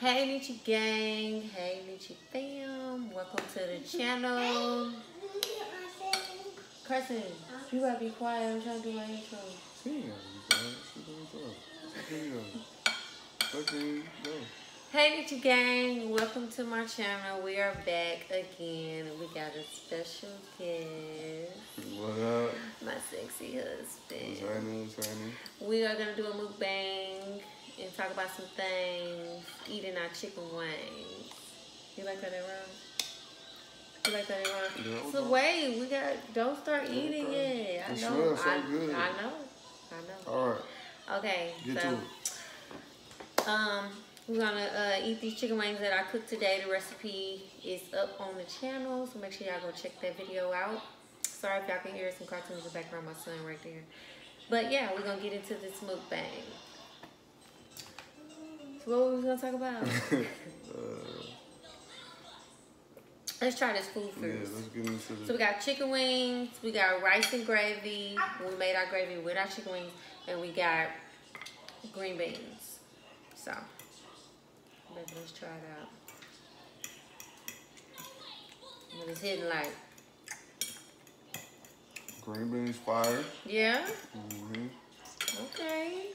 Hey Nichi gang, hey Nichi fam, welcome to the channel. Carson, you gotta be quiet, I'm trying to do my intro. She ain't gotta be quiet. She gonna talk. Okay, go. Hey Nichi gang, welcome to my channel. We are back again. We got a special guest, What up? my sexy What's husband. happening? What's happening? We are gonna do a mukbang and talk about some things, eating our chicken wings. You like that, Aaron? You like that, Aaron? Yeah, So okay. wait, we got. Don't start eating Okay. yet. I It know. smells so I, good. I know. I know. All right, Okay, get so to it. um, we're gonna uh, eat these chicken wings that I cooked today. The recipe is up on the channel, so make sure y'all go check that video out. Sorry if y'all can hear some cartoons in the background. My son right there. But yeah, we're gonna get into this mukbang. What were we gonna talk about? uh, Let's try this food yeah, first. let's get into So we got chicken wings, we got rice and gravy. We made our gravy with our chicken wings, and we got green beans. So, baby, let's try it out. But it's hitting like, Green beans fire. yeah, Mm-hmm. okay.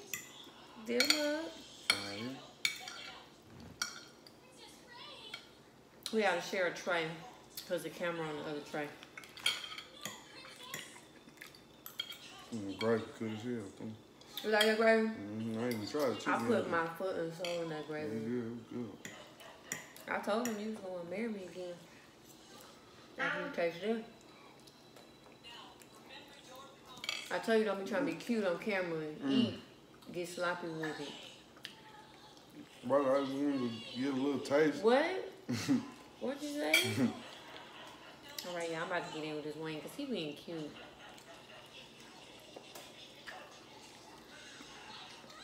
Dim up. Fire. We gotta share a tray, cause the camera on the other tray. Mm, gravy good as hell. Mm. You like your gravy? Mm-hmm. I ain't even tried chicken. I put yet. my foot and soul in that Yeah, gravy. good, it was good. I told him you was gonna marry me again. After you taste it. I told you don't be trying to be cute on camera and eat. Get sloppy with it. Brother, I just wanted to get a little taste. What? What'd you say? All right, yeah, I'm about to get in with this Wayne because he being cute.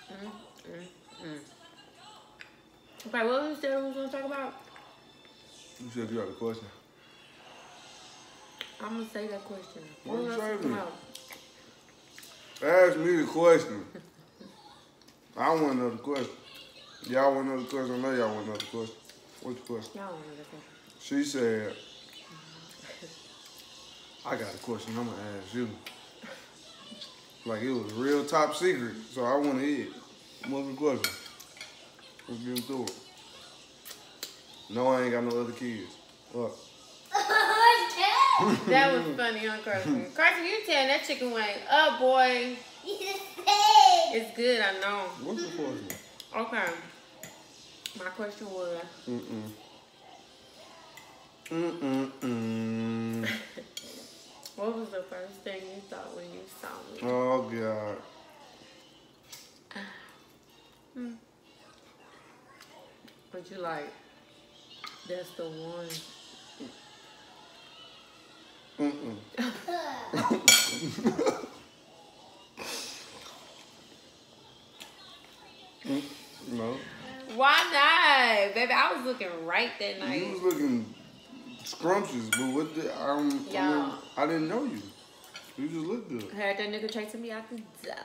Mm, mm, mm. Okay, what was that we was gonna talk about? You said you had a question. I'm gonna say that question. Why What you was I say talking that? about? Ask me the question. I want another question. Y'all want another question? I know y'all want another question. What's the question? Y'all want another question? She said, I got a question I'm gonna ask you. Like it was real top secret, so I wanna hear it. What's the question? Let's get into it. No, I ain't got no other kids. What? That was funny, huh, Carson? Carson, you tearing that chicken wing up, boy. It's good, I know. What's the question? Okay. My question was, Mm-mm. Mm-mm-mm. what was the first thing you thought when you saw me? Oh, God. But you like, that's the one. Mm-mm. Mm, Baby, I was looking right that night. You was looking scrumptious, but what the, um, I, mean, Yeah. I didn't know you. You just look good. I Heard that nigga chasing me out the door.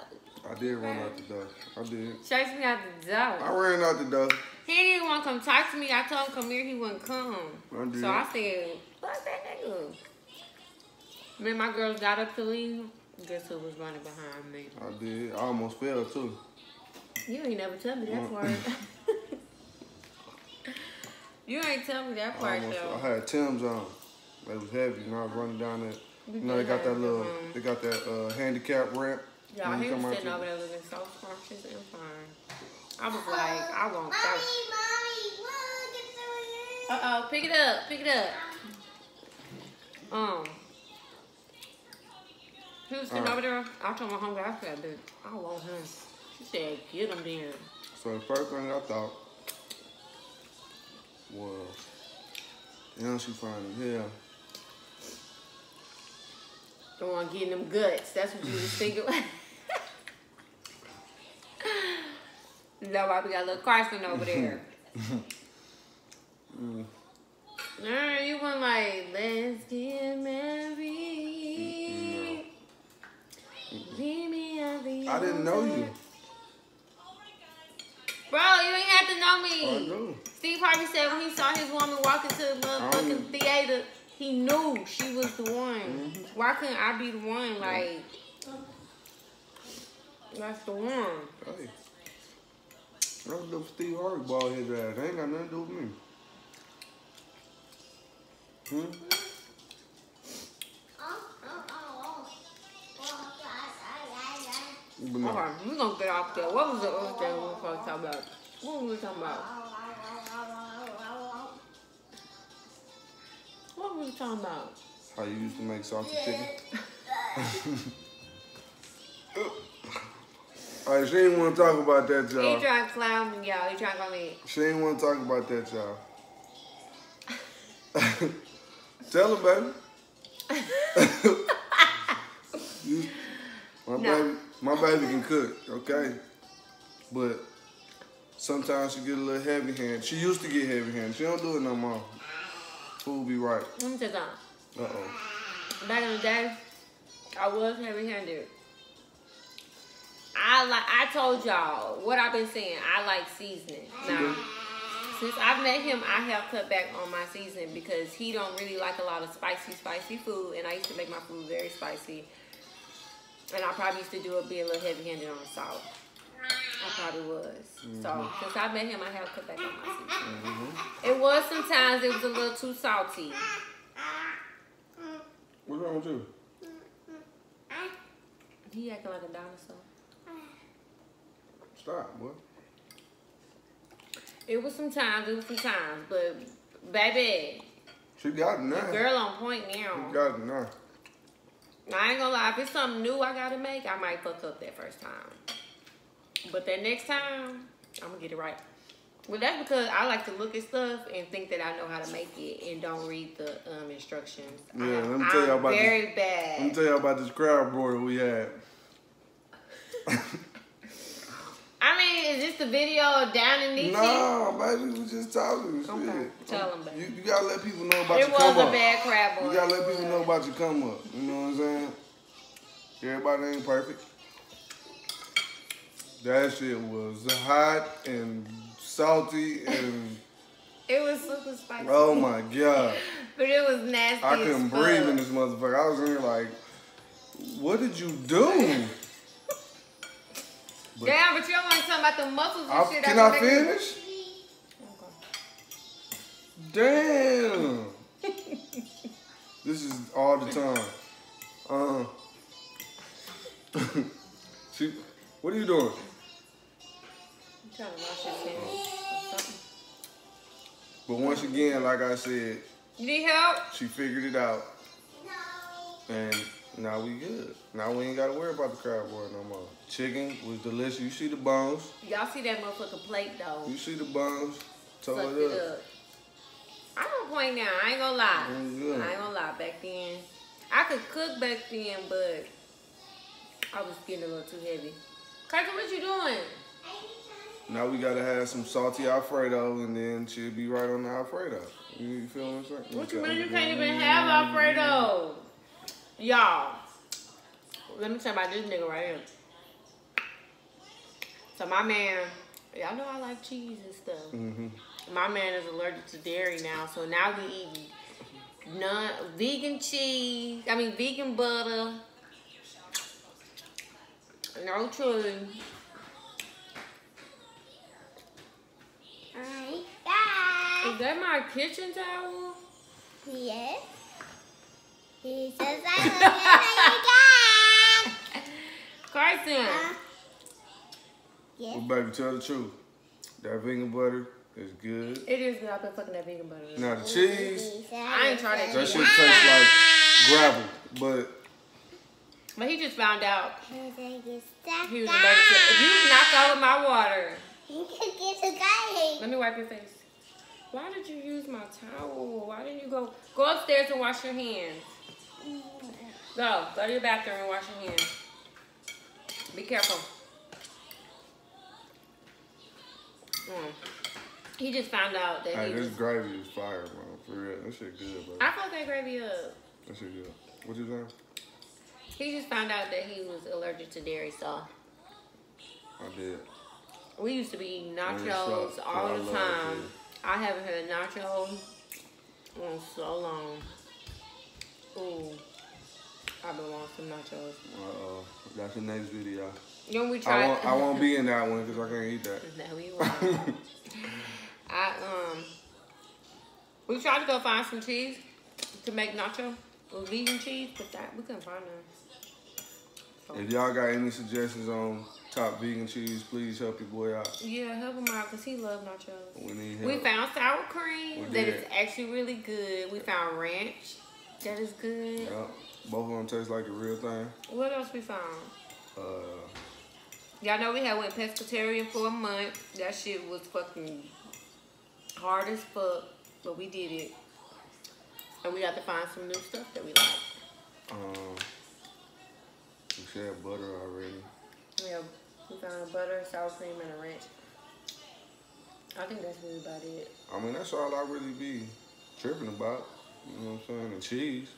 I did run out the door. I did. Chasing me out the door. I ran out the door. He didn't even want to come talk to me. I told him come here, he wouldn't come. I did. So I said, fuck that nigga. Man, my girls got up to leave. Guess who was running behind me? I did. I almost fell too. You ain't never tell me that part. you ain't tell me that I, part almost, I had Tim's on. They was heavy, and I was running down that. You You know, they got that little, run. they got that uh, handicap ramp. Y'all, when you he was sitting over there looking so scrumptious and fine. I was like, I want that. Uh oh, pick it up, pick it up. Um, he was sitting Alright. over there. I told my homegirl, I said, bitch, I want him. She said, get him then. So the first thing I thought was, damn, she fine as hell. The one getting them guts. That's what you was thinking. no, why we got a little Carson over there. Mm. Nah, you went like, let's get married. Meet me at the I didn't know you. Bro, you ain't have to to know I me. know. Steve Harvey said when he saw his woman walk into the motherfucking theater, he knew she was the one. Mhm. Why couldn't I be the one? Like, that's the one. Hey. That's the Steve Harvey ball his ass. They ain't got nothing to do with me. Hmm? But no. Okay, we're gonna get off there. What was the other thing we were supposed to talk about? What were we talking about? What were we talking about? How you used to make salty chicken? Alright, she ain't want to talk about that, He y'all. trying to clown me, y'all. He trying to call me. She ain't want to talk about that, y'all. Tell her, baby. You- my No. baby, my baby can cook, okay? But sometimes she get a little heavy handed. She used to get heavy handed. She don't do it no more. Food be right. Let me tell you. Uh oh. Back in the day, I was heavy handed. I like I told y'all what I've been saying. I like seasoning. Now, since I've met him, I have cut back on my seasoning because he don't really like a lot of spicy, spicy food, and I used to make my food very spicy. And I probably used to do it be a little heavy handed on the salt. I probably was. So since I met him, I have cut back on my seasoning. Mm-hmm. It was sometimes it was a little too salty. What's wrong with you? He acting like a dinosaur. Stop, boy. It was sometimes, it was sometimes, but baby, She got it now. girl on point She now. got it now. I ain't gonna lie, if it's something new I gotta make, I might fuck up that first time. But that next time, I'm gonna get it right. Well, that's because I like to look at stuff and think that I know how to make it and don't read the um, instructions. Yeah, I'm, let me tell I'm about this- very Let me tell y'all about this crab broiler we had. Is this the video down in Nietzsche? No, baby, we was just talking. Shit. Okay, tell 'em, baby. You, you gotta let people know about It your come up. It was a bad crab boil. You gotta let people know about your come up. You know what I'm saying? Everybody ain't perfect. That shit was hot and salty and It was super spicy. oh my god. But it was nasty. I couldn't breathe in this motherfucker. I was in here like, what did you do? But- Damn, but you don't want to talk about the muscles and I, shit. can I I can make it- finish? Damn. this is all the time. Uh. she, what are you doing? I'm trying to wash his hands or something. But once again, like I said, You need help? she figured it out, and now we good. Now we ain't gotta worry about the crab boil no more. Chicken was delicious. You see the bones. Y'all see that motherfucker plate though? You see the bones. Toe Suck it it up. up. I'm on point now. I ain't gonna lie. Mm. I ain't gonna lie. Back then, I could cook back then, but I was getting a little too heavy. Carter, what you doing? Now we gotta have some salty Alfredo, and then she'll be right on the Alfredo. You feel what I'm saying? What you mean you can't even have Alfredo? Y'all, let me tell you about this nigga right here. So my man, y'all know I like cheese and stuff. hmm My man is allergic to dairy now, so now we eating non vegan cheese. I mean vegan butter. No chili. Is that my kitchen towel? Yes. He says I love you Carson. Uh, again. Yes. Well, baby, tell the truth. That vegan butter is good. It is good. I've been fucking that vegan butter. Now the cheese, I ain't tried that that cheese. shit tastes like gravel, but But he just found out He he was was allergic to. If you knock over my water, You can get a guy. let me wipe your face. Why did you use my towel? Why didn't you go go upstairs and wash your hands? Go, go to your bathroom and wash your hands. Be careful. Mm. He just found out that hey, he this was. gravy is fire, bro. For real, that shit good, bro. I fucked that gravy up. That shit good. What you saying? He just found out that he was allergic to dairy, so I did. We used to be eating nachos all the time. I haven't had a nacho in so long. Ooh, I've been wanting some nachos. Uh-oh. That's the next video. You know we I tried. won't, I won't be in that one because I can't eat that. No, we won't. I um, we tried to go find some cheese to make nacho vegan cheese, but that we couldn't find none. So, If y'all got any suggestions on top vegan cheese, please help your boy out. yeah, help him out because he loves nachos. We need help. We found sour cream that is actually really good. We found ranch that is good. Yup. Both of them taste like the real thing. What else we found? Uh, Y'all know we had went pescatarian for a month. That shit was fucking hard as fuck, but we did it. And we got to find some new stuff that we like. um, we said butter already. Yeah, we found a butter, sour cream, and a ranch. I think that's really about it. I mean, that's all I really be tripping about. You know what I'm saying? And cheese.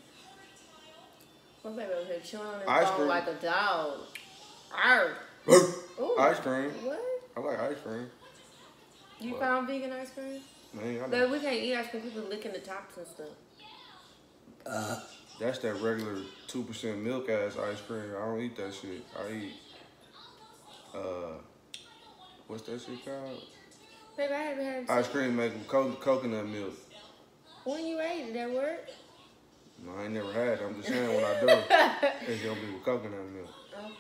My baby over here chewing on his Ice cream. like a dog. Arr. Ooh. ice cream. What? I like ice cream. You found vegan ice cream? Man, I we can't eat ice cream. People licking the tops and stuff. Uh, That's that regular two percent milk ass ice cream. I don't eat that shit. I eat uh what's that shit called? Baby, I haven't had Ice cream made with co- coconut milk. When you ate it, that work? No, I ain't never had it. I'm just saying when I do, it's gonna be with coconut milk. Okay.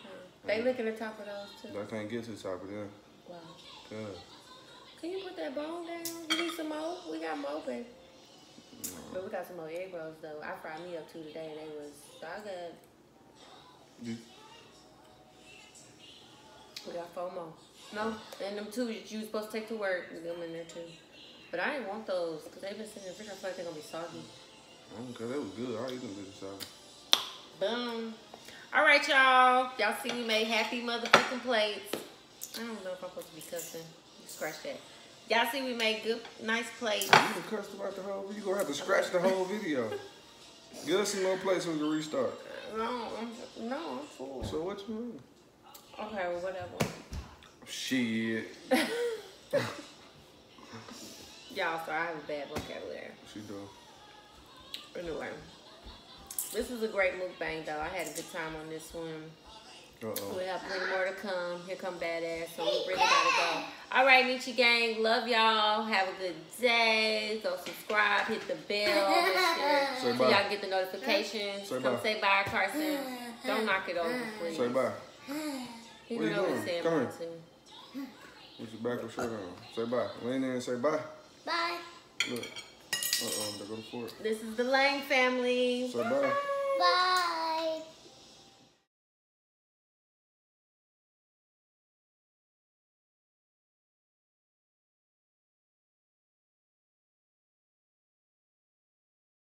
They licking the top of those too. I can't get to the top of them. Wow. Good. Can you put that bone down? You need some more? We got more, baby. But we got some more egg rolls though. I fried me up two today and they was so good. You, We got four more. No, and them two that you was supposed to take to work, them in there too. But I didn't want those because they've been sitting in the fridge. I feel like they're gonna be soggy. Mm, don't care. That was good. I eat them bitches salad. Boom. All right, y'all. Y'all see we made happy motherfucking plates. I don't know if I'm supposed to be cussing. Scratch that. Y'all see we made good, nice plates. You done cussed about the whole video. You gonna have to scratch the whole video. Give us some more plates so we can restart. No, I'm, no, I'm full. So what you mean? Okay, well, whatever. Shit. Y'all, sorry, I have a bad vocabulary. She do. Anyway, this is a great mukbang, though. I had a good time on this one. Uh oh. We have plenty more to come. Here come badass, so we really gotta go. All right, Nichi gang, love y'all. Have a good day. Go subscribe, hit the bell, so y'all get the notifications. Say come bye. say bye, Carson. Don't knock it over, please. Say bye. He What you know doing? Come bye here. With your back or shirt on. Say bye. Lean in and say bye. Bye. Look. Uh oh, there go the fork. This is the Lang family. Say bye. Bye.